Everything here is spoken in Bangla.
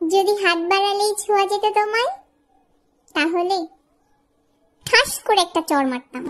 যদি হাত বাড়ালেই ছোঁয়া যেত তোমায় তাহলে ঠাস করে একটা চর মারতাম।